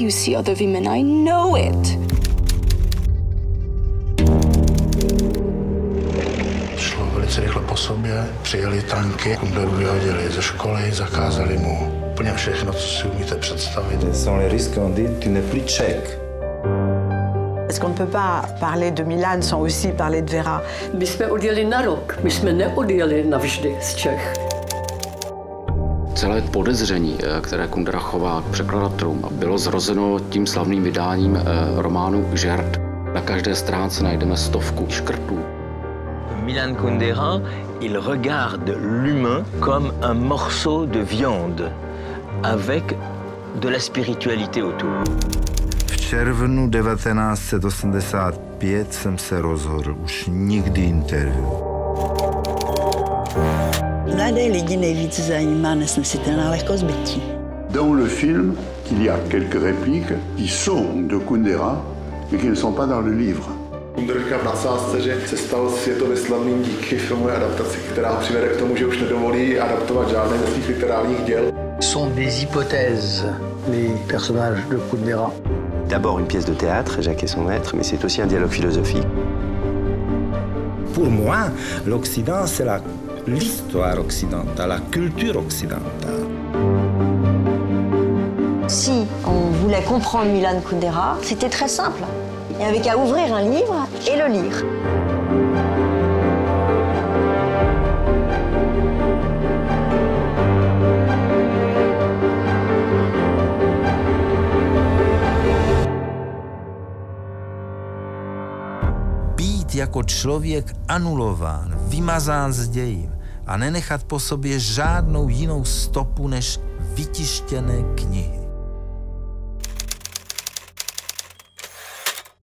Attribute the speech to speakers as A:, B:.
A: you see other women. I know it.
B: Šlo velice rychle po sobě, přijeli tanky, Kunderu vyhodili ze školy, zakázali mu úplně všechno, co si umíte představit.
C: Sans les risques, on dit, tu n'es plus tchèque.
D: Est-ce qu'on ne peut pas parler de Milan sans aussi parler de Vera
E: My jsme odjeli na rok, my jsme neodjeli navždy z Čech.
F: Celé podezření, eh, které Kundera chová k překladatelům, bylo zrozeno tím slavným vydáním eh, románu Žert. Na každé stránce najdeme stovku škrtů.
G: Milan Kundera, il regarde l'humain comme un morceau de viande avec de la spiritualité autour.
C: V červnu 1985 jsem se rozhodl už nikdy interview.
H: Mladé lidi nejvíce zajímá nesnesitelná lehkost bytí.
I: Dans le film, il y a quelques répliques qui sont de Kundera, mais qui ne sont pas dans le livre.
J: Kundera říká v nadsázce, že se stal světově slavným díky filmové adaptaci, která přivede k tomu, že už nedovolí adaptovat žádné ze svých literárních děl.
K: Sont des hypothèses, les personnages de Kundera.
L: D'abord une pièce de théâtre, Jacques et son maître, mais c'est aussi un dialogue philosophique.
C: Pour moi, l'Occident, c'est la l'histoire occidentale, la culture occidentale.
M: Si on voulait comprendre Milan Kundera, c'était très simple. Il n'y avait qu'à ouvrir un livre et le lire.
C: Být jako člověk anulován, vymazán z dějin a nenechat po sobě žádnou jinou stopu než vytištěné knihy.